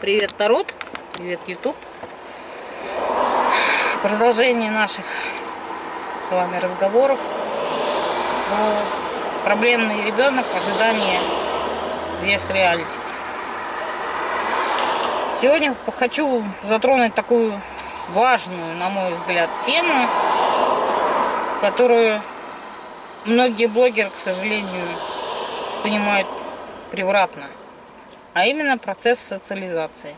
Привет, народ! Привет, YouTube! Продолжение наших с вами разговоров про проблемный ребенок, ожидание вес реальности. Сегодня хочу затронуть такую важную, на мой взгляд, тему, которую многие блогеры, к сожалению, понимают превратно а именно процесс социализации.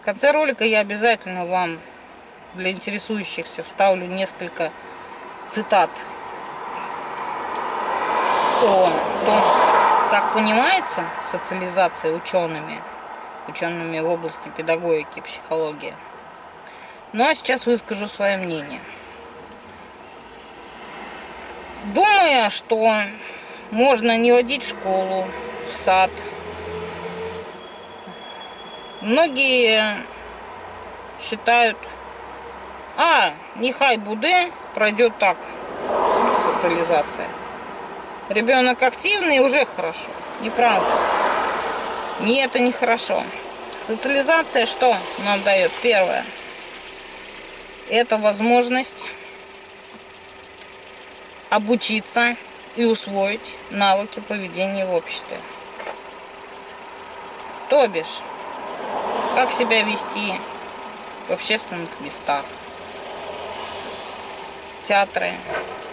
В конце ролика я обязательно вам для интересующихся вставлю несколько цитат о том, как понимается социализация учеными, учеными в области педагогики психологии. Ну а сейчас выскажу свое мнение. Думая, что можно не водить в школу, в сад, Многие считают, а, нехай буде, пройдет так социализация. Ребенок активный, уже хорошо. Неправда. Не это не хорошо. Социализация что нам дает? Первое. Это возможность обучиться и усвоить навыки поведения в обществе. То бишь, как себя вести в общественных местах. Театры,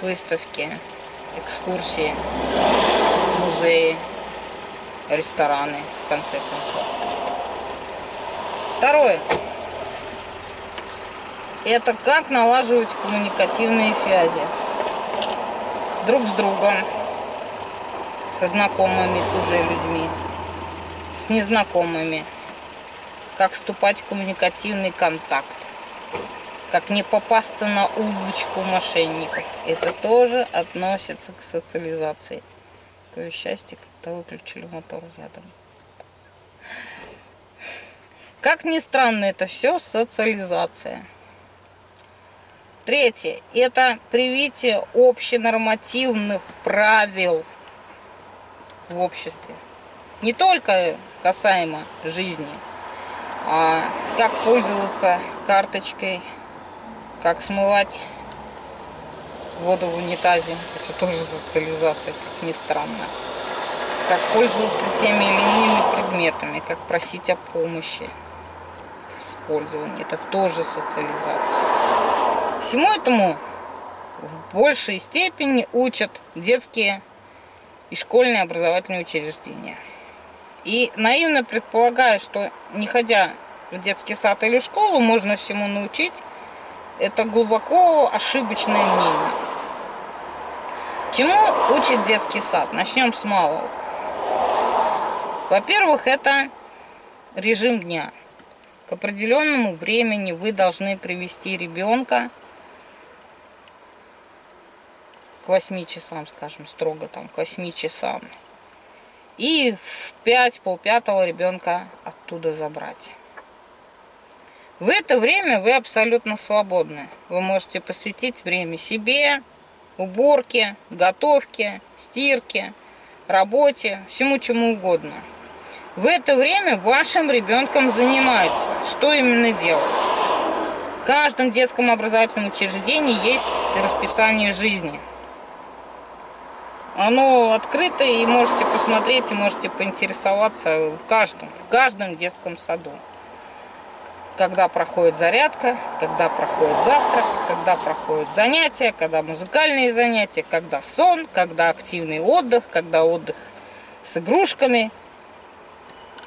выставки, экскурсии, музеи, рестораны, в конце концов. Второе. Это как налаживать коммуникативные связи друг с другом, со знакомыми уже людьми, с незнакомыми как вступать в коммуникативный контакт, как не попасться на удочку мошенников. Это тоже относится к социализации. Какое счастье, когда выключили мотор рядом. Как ни странно, это все социализация. Третье. Это привитие общенормативных правил в обществе. Не только касаемо жизни, как пользоваться карточкой, как смывать воду в унитазе. Это тоже социализация, как ни странно. Как пользоваться теми или иными предметами, как просить о помощи в использовании. Это тоже социализация. Всему этому в большей степени учат детские и школьные образовательные учреждения. И наивно предполагаю, что не ходя в детский сад или в школу, можно всему научить. Это глубоко ошибочное мнение. Чему учит детский сад? Начнем с малого. Во-первых, это режим дня. К определенному времени вы должны привести ребенка к 8 часам, скажем, строго там, к 8 часам и в 5 полпятого ребенка оттуда забрать. В это время вы абсолютно свободны. Вы можете посвятить время себе, уборке, готовке, стирке, работе, всему чему угодно. В это время вашим ребенком занимаются. Что именно делают? В каждом детском образовательном учреждении есть расписание жизни – оно открыто, и можете посмотреть, и можете поинтересоваться в каждом, в каждом детском саду. Когда проходит зарядка, когда проходит завтрак, когда проходят занятия, когда музыкальные занятия, когда сон, когда активный отдых, когда отдых с игрушками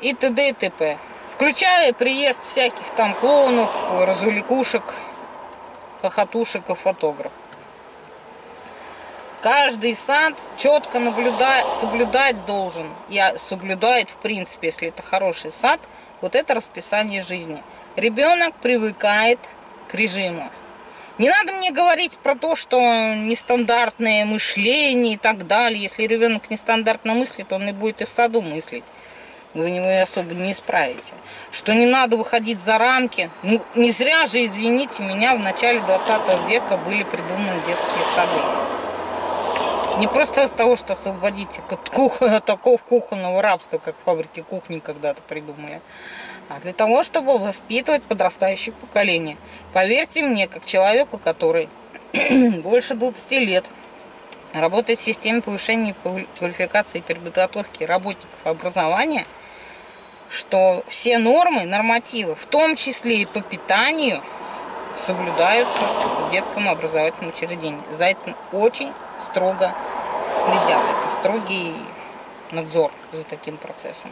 и т.д. и т.п. Включая приезд всяких там клоунов, развлекушек, хохотушек и фотографов. Каждый сад четко наблюдать, соблюдать должен. Я соблюдает, в принципе, если это хороший сад, вот это расписание жизни. Ребенок привыкает к режиму. Не надо мне говорить про то, что нестандартное мышление и так далее. Если ребенок нестандартно мыслит, он и будет и в саду мыслить. Вы его особо не исправите. Что не надо выходить за рамки. Ну, не зря же, извините меня, в начале 20 века были придуманы детские сады. Не просто от того, что освободить от, оков кухонного рабства, как фабрики кухни когда-то придумали, а для того, чтобы воспитывать подрастающее поколение. Поверьте мне, как человеку, который больше 20 лет работает в системе повышения квалификации и переподготовки работников образования, что все нормы, нормативы, в том числе и по питанию, соблюдаются в детском образовательном учреждении. За это очень строго следят. Это строгий надзор за таким процессом.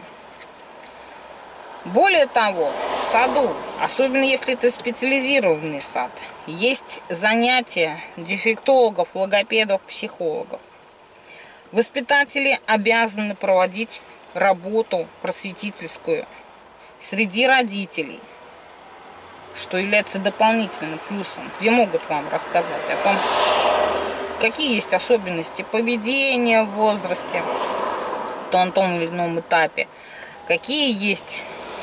Более того, в саду, особенно если это специализированный сад, есть занятия дефектологов, логопедов, психологов. Воспитатели обязаны проводить работу просветительскую среди родителей, что является дополнительным плюсом, где могут вам рассказать о том, какие есть особенности поведения в возрасте, на том или ином этапе, какие есть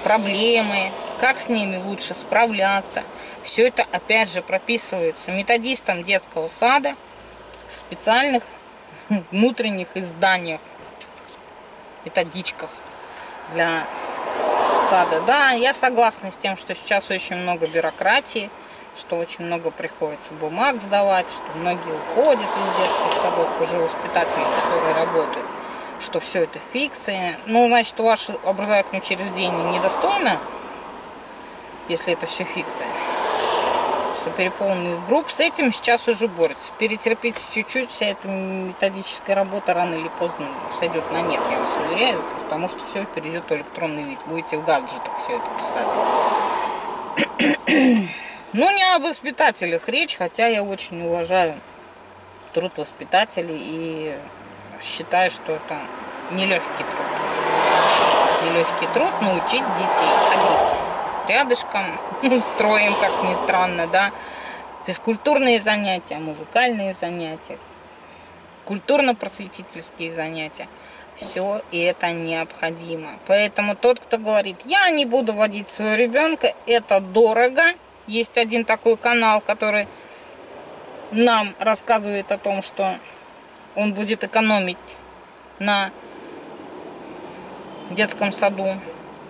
проблемы, как с ними лучше справляться. Все это опять же прописывается методистом детского сада в специальных внутренних изданиях, методичках для сада. Да, я согласна с тем, что сейчас очень много бюрократии, что очень много приходится бумаг сдавать, что многие уходят из детских садов, уже воспитатели, которые работают что все это фикции. Ну, значит, ваше образовательное учреждение недостойно, если это все фикция, что переполнено из групп. С этим сейчас уже борется. Перетерпите чуть-чуть, вся эта методическая работа рано или поздно сойдет на нет, я вас уверяю, потому что все перейдет в электронный вид. Будете в гаджетах все это писать. Ну, не об воспитателях речь, хотя я очень уважаю труд воспитателей и считаю, что это нелегкий труд. Нелегкий труд научить детей ходить рядышком, строим, как ни странно, да. Физкультурные занятия, музыкальные занятия, культурно-просветительские занятия. Все это необходимо. Поэтому тот, кто говорит, я не буду водить своего ребенка, это дорого. Есть один такой канал, который нам рассказывает о том, что он будет экономить на детском саду.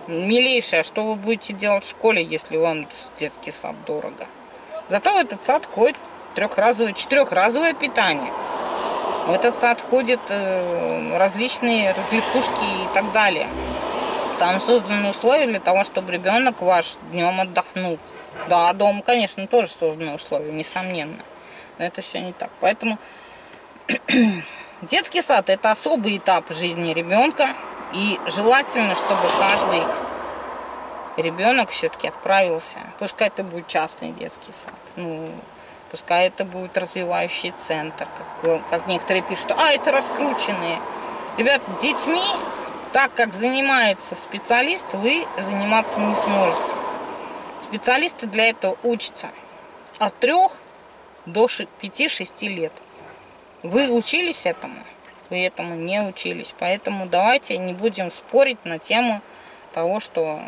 Милейшее, а что вы будете делать в школе, если вам детский сад дорого? Зато в этот сад ходит трехразовое, четырехразовое питание. В этот сад ходят э, различные развлекушки и так далее. Там созданы условия для того, чтобы ребенок ваш днем отдохнул. Да, дом, конечно, тоже созданы условия, несомненно. Но это все не так. Поэтому детский сад это особый этап жизни ребенка. И желательно, чтобы каждый ребенок все-таки отправился. Пускай это будет частный детский сад. Ну, пускай это будет развивающий центр, как, как некоторые пишут, а это раскрученные. Ребят, детьми, так как занимается специалист, вы заниматься не сможете. Специалисты для этого учатся от трех до 5-6 лет. Вы учились этому? Вы этому не учились. Поэтому давайте не будем спорить на тему того, что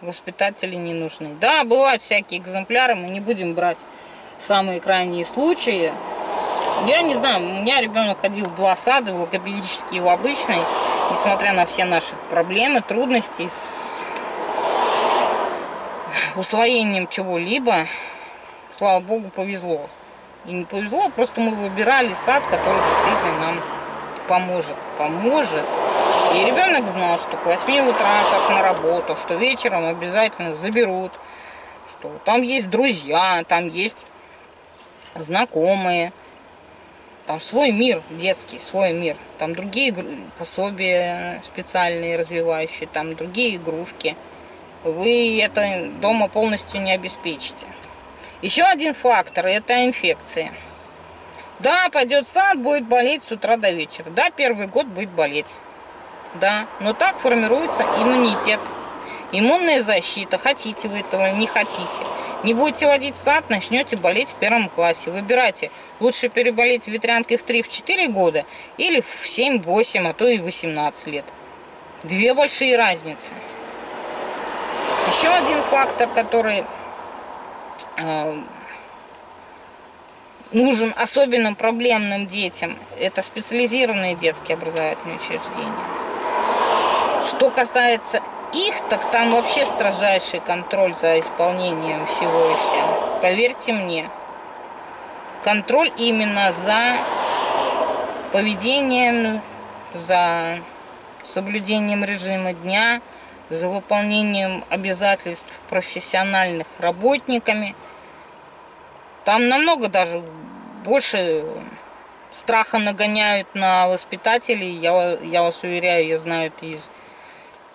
воспитатели не нужны. Да, бывают всякие экземпляры, мы не будем брать самые крайние случаи. Я не знаю, у меня ребенок ходил в два сада, в логопедический и в обычный. Несмотря на все наши проблемы, трудности с усвоением чего-либо, слава богу, повезло. И не повезло, просто мы выбирали сад, который действительно нам поможет. Поможет. И ребенок знал, что к 8 утра как на работу, что вечером обязательно заберут, что там есть друзья, там есть знакомые, там свой мир детский, свой мир, там другие пособия специальные развивающие, там другие игрушки. Вы это дома полностью не обеспечите. Еще один фактор – это инфекции. Да, пойдет в сад, будет болеть с утра до вечера. Да, первый год будет болеть. Да, но так формируется иммунитет. Иммунная защита, хотите вы этого, не хотите. Не будете водить сад, начнете болеть в первом классе. Выбирайте, лучше переболеть ветрянкой в 3-4 года или в 7-8, а то и 18 лет. Две большие разницы. Еще один фактор, который э, нужен особенно проблемным детям, это специализированные детские образовательные учреждения. Что касается их, так там вообще строжайший контроль за исполнением всего и вся. Поверьте мне, контроль именно за поведением, за соблюдением режима дня, за выполнением обязательств профессиональных работниками. Там намного даже больше страха нагоняют на воспитателей, я, я вас уверяю, я знаю это из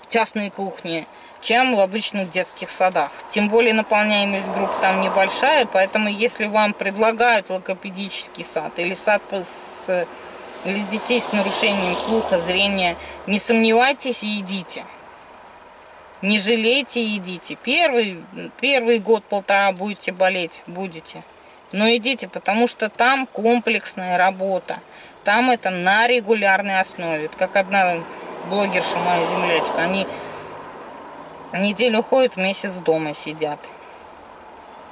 частной кухни, чем в обычных детских садах. Тем более наполняемость групп там небольшая, поэтому если вам предлагают логопедический сад или сад с, для детей с нарушением слуха, зрения, не сомневайтесь и идите. Не жалейте и идите. Первый, первый год-полтора будете болеть, будете. Но идите, потому что там комплексная работа. Там это на регулярной основе. Как одна блогерша моя землячка, они неделю ходят, месяц дома сидят.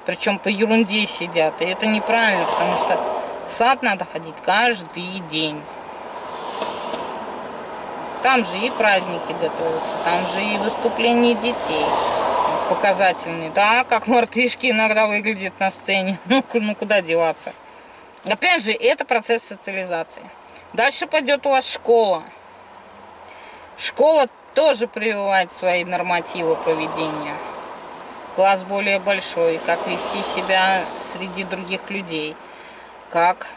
Причем по ерунде сидят. И это неправильно, потому что в сад надо ходить каждый день. Там же и праздники готовятся, там же и выступления детей показательные. Да, как мартышки иногда выглядят на сцене. Ну, ну куда деваться. Опять же, это процесс социализации. Дальше пойдет у вас школа. Школа тоже прививает свои нормативы поведения. Класс более большой, как вести себя среди других людей, как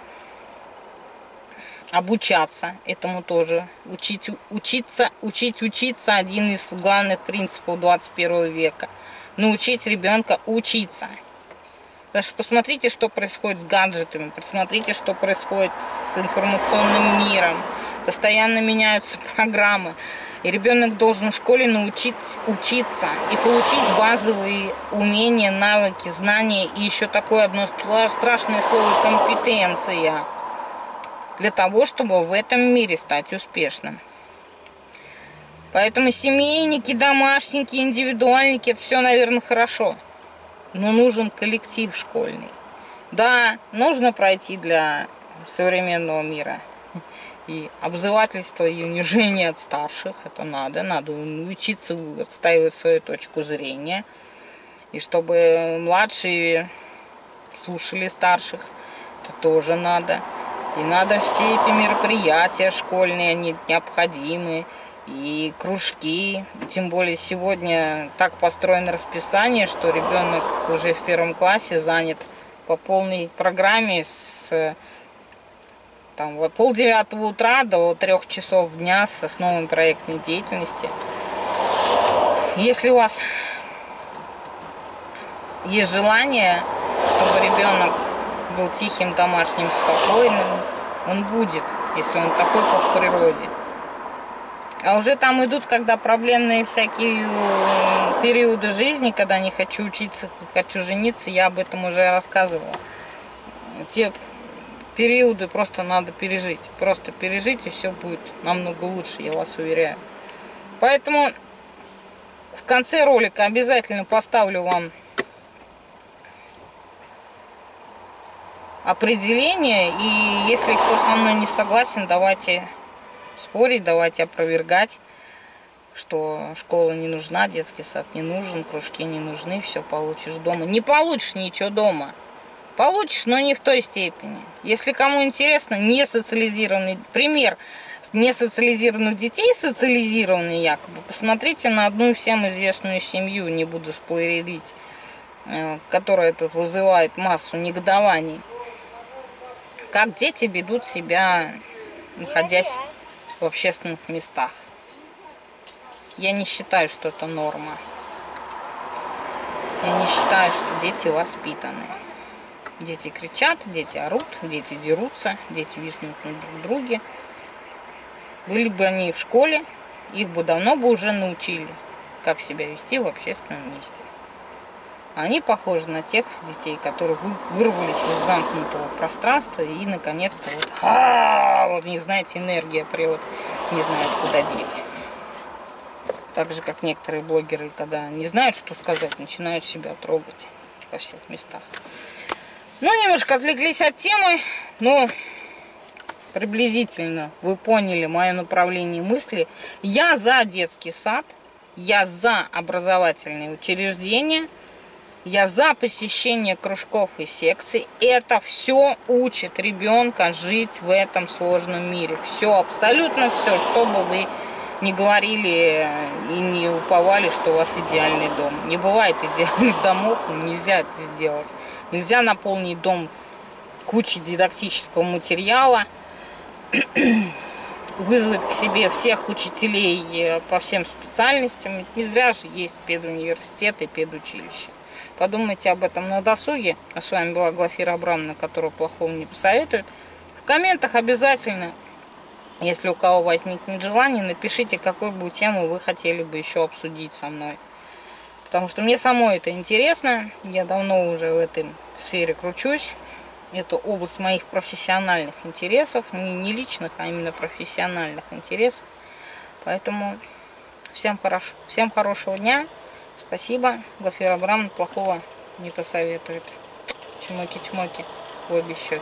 обучаться этому тоже. Учить, учиться, учить, учиться один из главных принципов 21 века. Научить ребенка учиться. Потому что посмотрите, что происходит с гаджетами, посмотрите, что происходит с информационным миром. Постоянно меняются программы. И ребенок должен в школе научиться учиться и получить базовые умения, навыки, знания и еще такое одно страшное слово компетенция для того, чтобы в этом мире стать успешным. Поэтому семейники, домашники, индивидуальники, это все, наверное, хорошо но нужен коллектив школьный. Да, нужно пройти для современного мира и обзывательство и унижение от старших, это надо, надо учиться отстаивать свою точку зрения, и чтобы младшие слушали старших, это тоже надо. И надо все эти мероприятия школьные, они необходимы и кружки. Тем более сегодня так построено расписание, что ребенок уже в первом классе занят по полной программе с там, вот полдевятого утра до трех часов дня с основой проектной деятельности. Если у вас есть желание, чтобы ребенок был тихим, домашним, спокойным, он будет, если он такой по природе. А уже там идут, когда проблемные всякие периоды жизни, когда не хочу учиться, хочу жениться, я об этом уже рассказывала. Те периоды просто надо пережить. Просто пережить, и все будет намного лучше, я вас уверяю. Поэтому в конце ролика обязательно поставлю вам определение. И если кто со мной не согласен, давайте спорить, давайте опровергать, что школа не нужна, детский сад не нужен, кружки не нужны, все получишь дома. Не получишь ничего дома. Получишь, но не в той степени. Если кому интересно, не социализированный пример не социализированных детей, социализированные якобы, посмотрите на одну всем известную семью, не буду спойлерить, э, которая тут вызывает массу негодований. Как дети ведут себя, находясь в общественных местах. Я не считаю, что это норма. Я не считаю, что дети воспитаны. Дети кричат, дети орут, дети дерутся, дети виснут на друг друге. Были бы они в школе, их бы давно бы уже научили, как себя вести в общественном месте. Они похожи на тех детей, которые вырвались из замкнутого пространства и наконец-то вот, а, у них, знаете, энергия прет, не знают, куда деть. Так же, как некоторые блогеры, когда не знают, что сказать, начинают себя трогать во всех местах. Ну, немножко отвлеклись от темы, но приблизительно вы поняли мое направление мысли. Я за детский сад, я за образовательные учреждения, я за посещение кружков и секций. Это все учит ребенка жить в этом сложном мире. Все, абсолютно все, что бы вы не говорили и не уповали, что у вас идеальный дом. Не бывает идеальных домов, нельзя это сделать. Нельзя наполнить дом кучей дидактического материала, вызвать к себе всех учителей э, по всем специальностям. Не зря же есть педуниверситет и педучилище. Подумайте об этом на досуге. А с вами была Глафира Абрамовна, которая плохого не посоветует. В комментах обязательно, если у кого возникнет желание, напишите, какую бы тему вы хотели бы еще обсудить со мной. Потому что мне самой это интересно. Я давно уже в этой сфере кручусь. Это область моих профессиональных интересов. Не, не личных, а именно профессиональных интересов. Поэтому всем, хорошо, всем хорошего дня. Спасибо. Глафира Абрамовна плохого не посоветует. Чмоки-чмоки в обе щеки.